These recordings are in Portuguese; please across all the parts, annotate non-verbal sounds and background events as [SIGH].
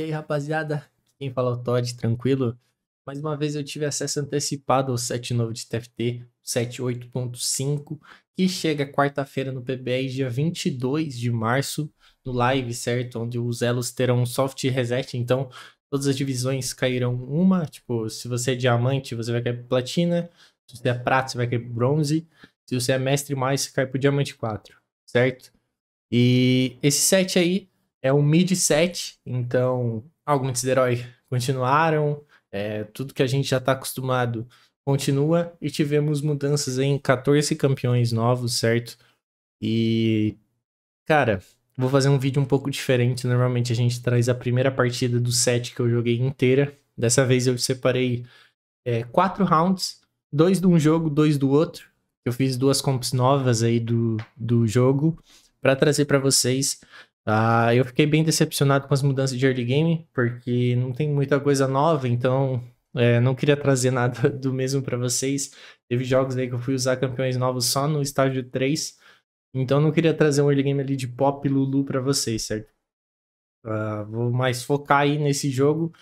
E aí, rapaziada? Quem fala é o Todd, tranquilo? Mais uma vez eu tive acesso antecipado ao set novo de TFT, 78.5, que chega quarta-feira no PBR, dia 22 de março, no live, certo? Onde os elos terão um soft reset, então todas as divisões cairão uma. Tipo, se você é diamante, você vai cair platina. Se você é prata, você vai cair bronze. Se você é mestre mais, você cai pro diamante 4, certo? E esse set aí é um mid set, então alguns heróis continuaram, é, tudo que a gente já está acostumado continua e tivemos mudanças em 14 campeões novos, certo? E cara, vou fazer um vídeo um pouco diferente. Normalmente a gente traz a primeira partida do set que eu joguei inteira. Dessa vez eu separei é, quatro rounds, dois de um jogo, dois do outro. Eu fiz duas comps novas aí do, do jogo para trazer para vocês. Uh, eu fiquei bem decepcionado com as mudanças de early game, porque não tem muita coisa nova, então é, não queria trazer [LAUGHS] nada do mesmo para vocês. Teve jogos aí que eu fui usar campeões novos só no estágio 3, então não queria trazer um early game ali de pop Lulu para vocês, certo? Uh, vou mais focar aí nesse jogo.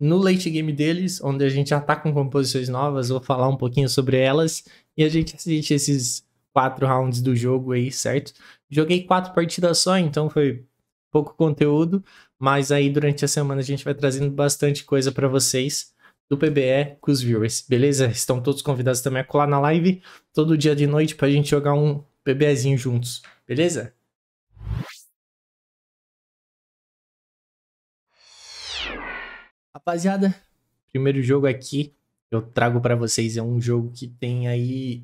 No late game deles, onde a gente já tá com composições novas, vou falar um pouquinho sobre elas e a gente assiste esses quatro rounds do jogo aí, certo? Joguei quatro partidas só, então foi pouco conteúdo, mas aí durante a semana a gente vai trazendo bastante coisa para vocês do PBE com os viewers, beleza? Estão todos convidados também a colar na live todo dia de noite pra gente jogar um PBEzinho juntos, beleza? Rapaziada, primeiro jogo aqui eu trago para vocês é um jogo que tem aí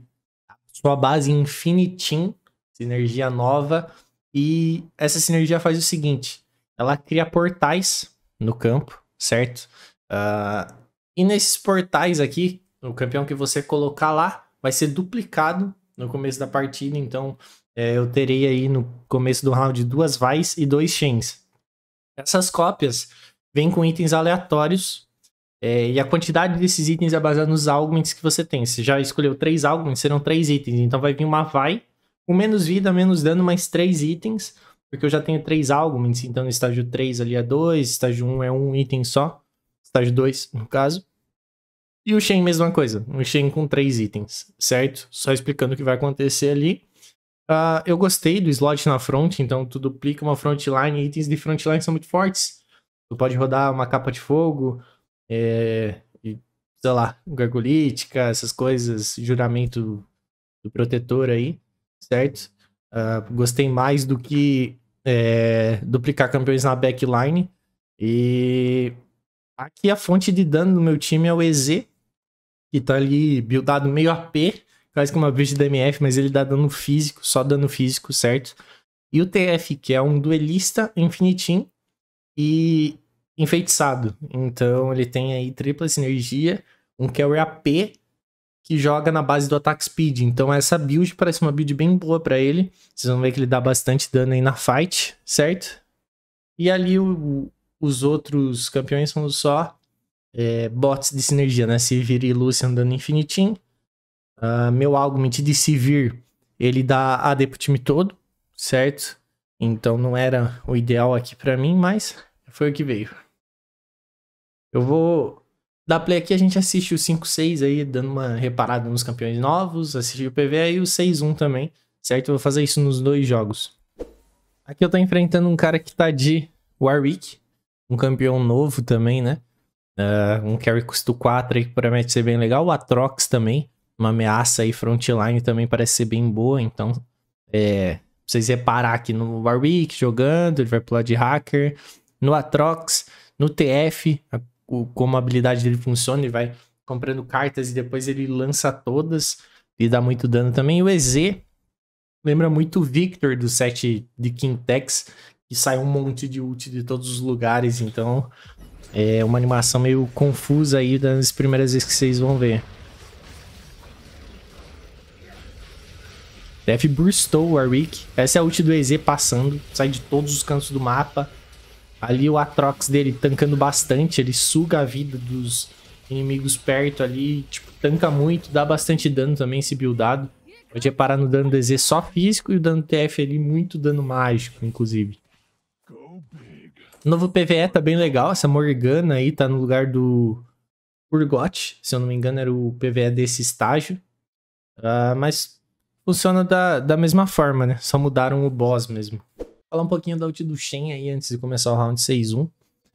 sua base infinitim, sinergia nova, e essa sinergia faz o seguinte: ela cria portais no campo, certo? Uh, e nesses portais aqui, o campeão que você colocar lá vai ser duplicado no começo da partida, então é, eu terei aí no começo do round duas Vais e dois Chains. Essas cópias vêm com itens aleatórios é, e a quantidade desses itens é baseada nos augments que você tem. Você já escolheu três augments, serão três itens. Então vai vir uma vai com menos vida, menos dano, mais três itens. Porque eu já tenho três augments. Então no estágio 3 ali é dois, estágio 1 é um item só. Estágio 2, no caso. E o Shen, mesma coisa. Um Shen com três itens, certo? Só explicando o que vai acontecer ali. Uh, eu gostei do slot na front, então tu duplica uma frontline. Itens de frontline são muito fortes. Tu pode rodar uma capa de fogo, é, e, sei lá, gargolítica, essas coisas, juramento do protetor aí, certo? Uh, gostei mais do que é, duplicar campeões na backline. E aqui a fonte de dano do meu time é o EZ, que tá ali buildado meio AP, quase que uma build da MF, mas ele dá dano físico, só dano físico, certo? E o TF, que é um duelista infinitim, e enfeitiçado. Então ele tem aí tripla sinergia, um Carry AP que joga na base do Attack Speed. Então essa build parece uma build bem boa para ele. Vocês vão ver que ele dá bastante dano aí na fight, certo? E ali o, os outros campeões são só é, bots de sinergia, né? Sivir e Lucian dando infinitim. Uh, meu Augment de Sivir, ele dá AD pro time todo, certo? Então não era o ideal aqui para mim, mas foi o que veio. Eu vou dar play aqui, a gente assiste o 5-6 aí, dando uma reparada nos campeões novos, assistir o PV e o 6-1 também, certo? Eu vou fazer isso nos dois jogos. Aqui eu tô enfrentando um cara que tá de Warwick, um campeão novo também, né? Uh, um carry custo 4 aí que promete ser bem legal. O Atrox também, uma ameaça aí frontline também parece ser bem boa, então é, vocês reparar aqui no Warwick jogando, ele vai pular de hacker. No Atrox, no TF, o, como a habilidade dele funciona, ele vai comprando cartas e depois ele lança todas e dá muito dano também. O EZ lembra muito o Victor do set de Quintex, que sai um monte de ult de todos os lugares, então é uma animação meio confusa aí das primeiras vezes que vocês vão ver. Def burstou o Warwick. Essa é a ult do EZ passando, sai de todos os cantos do mapa. Ali o Atrox dele tancando bastante, ele suga a vida dos inimigos perto ali, tipo, tanca muito, dá bastante dano também se buildado. Pode reparar no dano DZ só físico e o dano TF ali muito dano mágico, inclusive. Novo PVE tá bem legal. Essa Morgana aí tá no lugar do Urgot. Se eu não me engano, era o PVE desse estágio. Uh, mas funciona da, da mesma forma, né? Só mudaram o boss mesmo. Falar um pouquinho da ult do Shen aí antes de começar o round 6-1.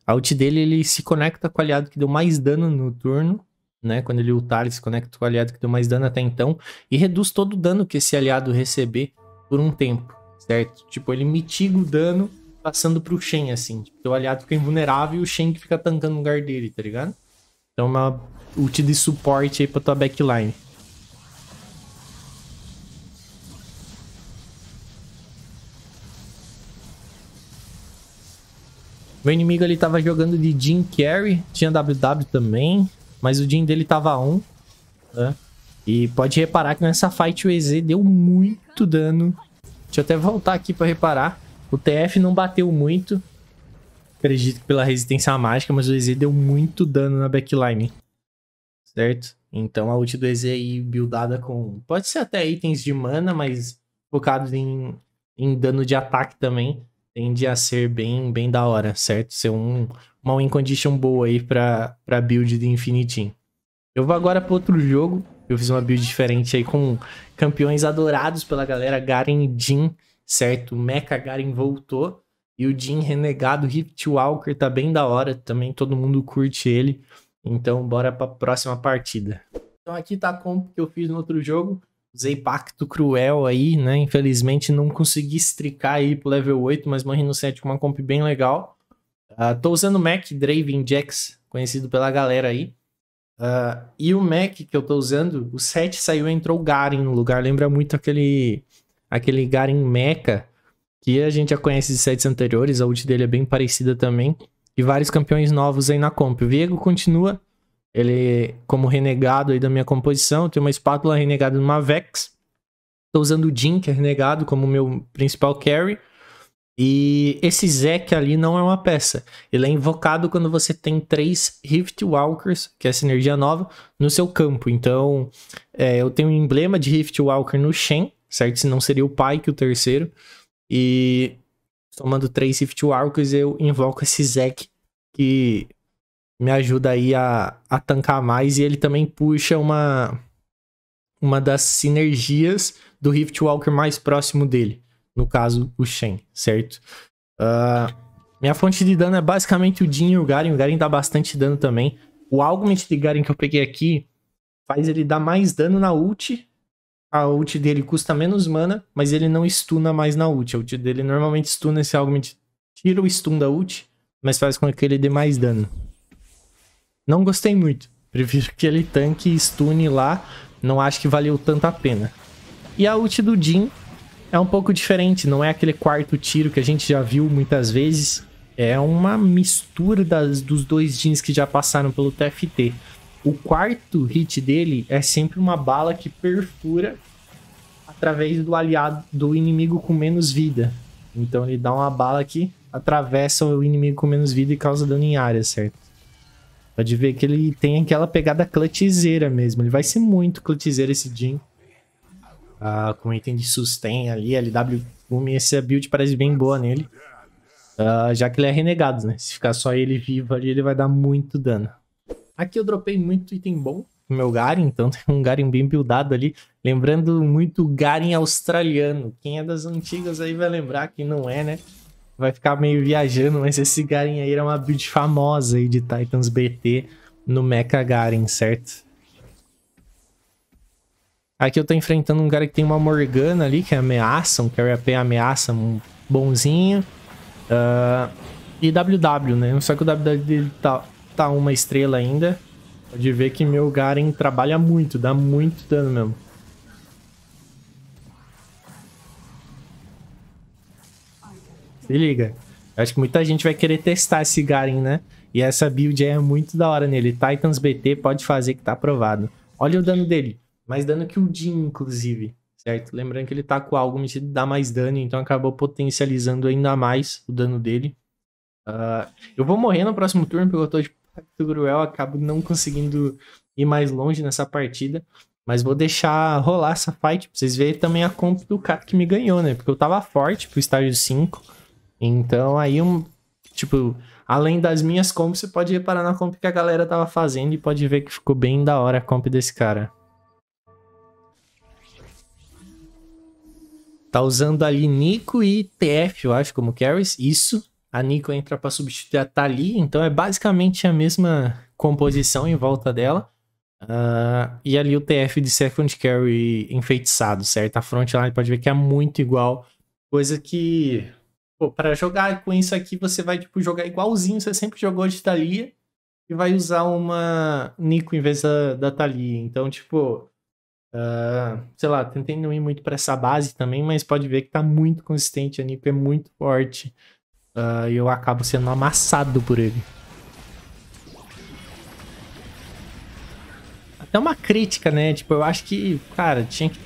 A ult dele, ele se conecta com o aliado que deu mais dano no turno, né? Quando ele ultar, ele se conecta com o aliado que deu mais dano até então e reduz todo o dano que esse aliado receber por um tempo, certo? Tipo, ele mitiga o dano passando pro Shen, assim. Tipo, o aliado fica invulnerável e o Shen que fica tancando no lugar dele, tá ligado? Então, uma ult de suporte aí pra tua backline. Meu inimigo ali tava jogando de Jin Carry, tinha WW também, mas o Jin dele tava 1, né? E pode reparar que nessa fight o EZ deu muito dano. Deixa eu até voltar aqui pra reparar. O TF não bateu muito. Acredito pela resistência mágica, mas o EZ deu muito dano na backline. Certo? Então a ult do EZ aí buildada com... Pode ser até itens de mana, mas focado em, em dano de ataque também tende a ser bem, bem da hora, certo? Ser um, uma win condition boa aí pra, pra build de Infinity. Eu vou agora para outro jogo. Eu fiz uma build diferente aí com campeões adorados pela galera. Garen Jin, certo? Mecha Garen voltou. E o Jin renegado Rift Walker tá bem da hora. Também todo mundo curte ele. Então bora pra próxima partida. Então aqui tá a comp que eu fiz no outro jogo. Usei Pacto Cruel aí, né? Infelizmente não consegui estricar aí pro level 8, mas morri no 7 com uma comp bem legal. Uh, tô usando o Mac Draven Jax, conhecido pela galera aí. Uh, e o Mac que eu tô usando, o 7 saiu e entrou o Garen no lugar. Lembra muito aquele, aquele Garen Mecha que a gente já conhece de sets anteriores. A ult dele é bem parecida também. E vários campeões novos aí na comp. O Viego continua ele, como renegado aí da minha composição, tem uma espátula renegada numa Vex. Tô usando o Jin, que é renegado, como meu principal carry. E esse Zek ali não é uma peça. Ele é invocado quando você tem três Rift Walkers, que é essa energia nova, no seu campo. Então, é, eu tenho um emblema de Rift Walker no Shen, certo? Se não seria o pai que o terceiro. E somando três Rift Walkers, eu invoco esse Zek, que me ajuda aí a, a tancar mais e ele também puxa uma uma das sinergias do Rift Walker mais próximo dele, no caso o Shen, certo? Uh, minha fonte de dano é basicamente o Jin e o Garen, o Garen dá bastante dano também. O Augment de Garen que eu peguei aqui faz ele dar mais dano na ult, a ult dele custa menos mana, mas ele não stuna mais na ult. A ult dele normalmente stuna esse Augment, tira o stun da ult, mas faz com que ele dê mais dano. Não gostei muito. Prefiro que ele tanque e stune lá. Não acho que valeu tanto a pena. E a ult do Jin é um pouco diferente. Não é aquele quarto tiro que a gente já viu muitas vezes. É uma mistura das, dos dois Jins que já passaram pelo TFT. O quarto hit dele é sempre uma bala que perfura através do aliado do inimigo com menos vida. Então ele dá uma bala que atravessa o inimigo com menos vida e causa dano em área, certo? Pode ver que ele tem aquela pegada clutchezeira mesmo. Ele vai ser muito clutchezeira esse Jin. Ah, com item de sustain ali, LW Gumi, essa build parece bem boa nele. Ah, já que ele é renegado, né? Se ficar só ele vivo ali, ele vai dar muito dano. Aqui eu dropei muito item bom no meu Garen, então [LAUGHS] tem um Garen bem buildado ali. Lembrando muito o Garen australiano. Quem é das antigas aí vai lembrar, quem não é, né? Vai ficar meio viajando, mas esse Garen aí era uma build famosa aí de Titans BT no Mecha Garen, certo? Aqui eu tô enfrentando um cara que tem uma Morgana ali, que ameaça, um Carry AP ameaça, um bonzinho. Uh, e WW, né? Só que o WW dele tá, tá uma estrela ainda. Pode ver que meu Garen trabalha muito, dá muito dano mesmo. Se liga. Acho que muita gente vai querer testar esse Garen, né? E essa build é muito da hora nele. Titans BT pode fazer que tá aprovado. Olha o dano dele. Mais dano que o Jin, inclusive. Certo? Lembrando que ele tá com algo metido dá mais dano, então acabou potencializando ainda mais o dano dele. Uh, eu vou morrer no próximo turno, porque eu tô de Pacto Cruel, acabo não conseguindo ir mais longe nessa partida. Mas vou deixar rolar essa fight pra vocês verem também a comp do cara que me ganhou, né? Porque eu tava forte pro estágio 5. Então aí um. Tipo, além das minhas comps, você pode reparar na comp que a galera tava fazendo e pode ver que ficou bem da hora a comp desse cara. Tá usando ali Nico e TF, eu acho, como carries. Isso. A Nico entra para substituir a Tali, então é basicamente a mesma composição em volta dela. Uh, e ali o TF de second carry enfeitiçado, certo? A frontline pode ver que é muito igual. Coisa que, pô, pra jogar com isso aqui, você vai, tipo, jogar igualzinho. Você sempre jogou de Thalia e vai usar uma Nico em vez da, da Thalia. Então, tipo, uh, sei lá, tentei não ir muito pra essa base também, mas pode ver que tá muito consistente. A Nico é muito forte. Uh, e eu acabo sendo amassado por ele. até uma crítica, né? Tipo, eu acho que, cara, tinha que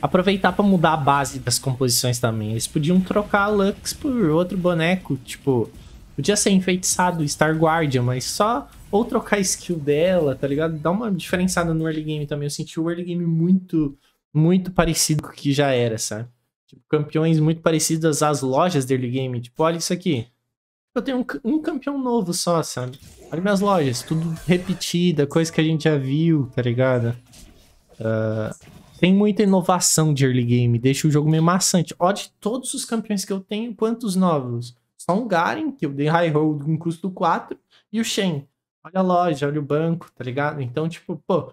aproveitar para mudar a base das composições também. Eles podiam trocar a Lux por outro boneco, tipo, podia ser enfeitiçado Star Guardian, mas só ou trocar a skill dela, tá ligado? Dá uma diferenciada no early game também. Eu senti o early game muito, muito parecido com o que já era, sabe? Tipo, campeões muito parecidos às lojas do early game. Tipo, olha isso aqui eu tenho um, um, campeão novo só, sabe? Olha minhas lojas, tudo repetida, coisa que a gente já viu, tá ligado? Uh, tem muita inovação de early game, deixa o jogo meio maçante. Ó, de todos os campeões que eu tenho, quantos novos? Só um Garen, que eu dei high roll com custo 4, e o Shen. Olha a loja, olha o banco, tá ligado? Então, tipo, pô.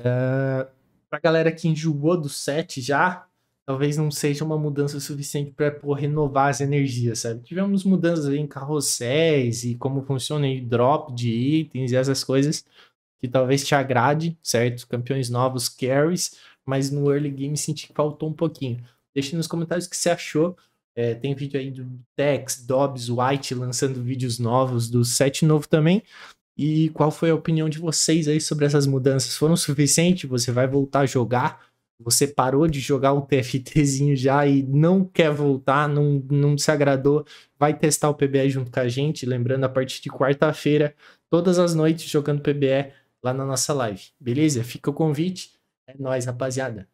Uh, pra galera que enjoou do set já, talvez não seja uma mudança suficiente para renovar as energias, sabe? Tivemos mudanças em carrosséis e como funciona o drop de itens e essas coisas que talvez te agrade, certo? Campeões novos, carries, mas no early game senti que faltou um pouquinho. Deixe nos comentários o que você achou. É, tem vídeo aí do Tex, Dobbs, White lançando vídeos novos, do set novo também. E qual foi a opinião de vocês aí sobre essas mudanças? Foram suficientes? Você vai voltar a jogar? você parou de jogar um TFTzinho já e não quer voltar, não, não se agradou, vai testar o PBE junto com a gente. Lembrando, a partir de quarta-feira, todas as noites jogando PBE lá na nossa live. Beleza? Fica o convite. É nóis, rapaziada.